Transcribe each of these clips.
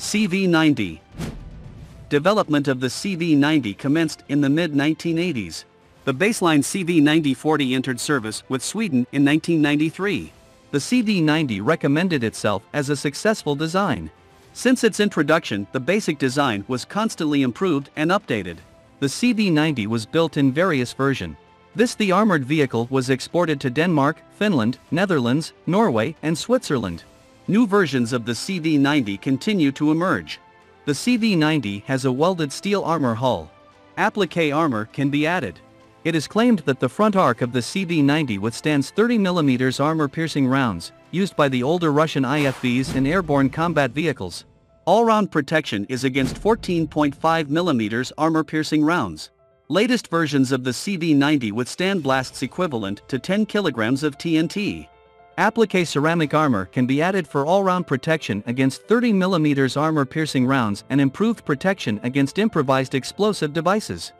CV-90 Development of the CV-90 commenced in the mid-1980s. The baseline CV-9040 entered service with Sweden in 1993. The CV-90 recommended itself as a successful design. Since its introduction, the basic design was constantly improved and updated. The CV-90 was built in various versions. This the armored vehicle was exported to Denmark, Finland, Netherlands, Norway, and Switzerland. New versions of the CV-90 continue to emerge. The CV-90 has a welded steel armor hull. Applique armor can be added. It is claimed that the front arc of the CV-90 withstands 30mm armor-piercing rounds, used by the older Russian IFVs in airborne combat vehicles. All-round protection is against 14.5mm armor-piercing rounds. Latest versions of the CV-90 withstand blasts equivalent to 10 kilograms of TNT. Applique ceramic armor can be added for all-round protection against 30mm armor-piercing rounds and improved protection against improvised explosive devices.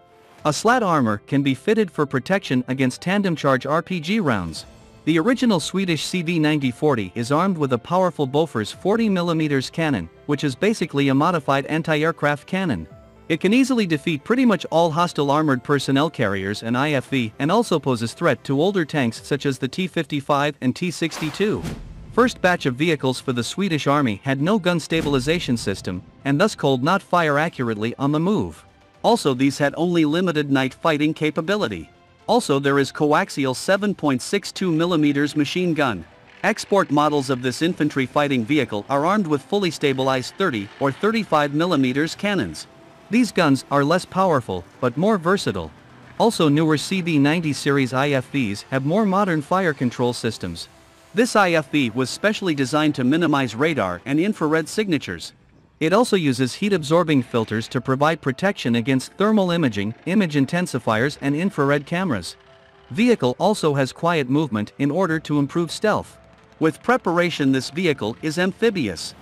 A slat armor can be fitted for protection against tandem charge RPG rounds. The original Swedish CV-9040 is armed with a powerful Bofors 40mm cannon, which is basically a modified anti-aircraft cannon. It can easily defeat pretty much all hostile armored personnel carriers and IFV and also poses threat to older tanks such as the T-55 and T-62. First batch of vehicles for the Swedish army had no gun stabilization system, and thus could not fire accurately on the move. Also these had only limited night fighting capability. Also there is coaxial 7.62mm machine gun. Export models of this infantry fighting vehicle are armed with fully stabilized 30 or 35mm cannons. These guns are less powerful, but more versatile. Also newer CV-90 series IFVs have more modern fire control systems. This IFV was specially designed to minimize radar and infrared signatures. It also uses heat-absorbing filters to provide protection against thermal imaging, image intensifiers and infrared cameras. Vehicle also has quiet movement in order to improve stealth. With preparation this vehicle is amphibious.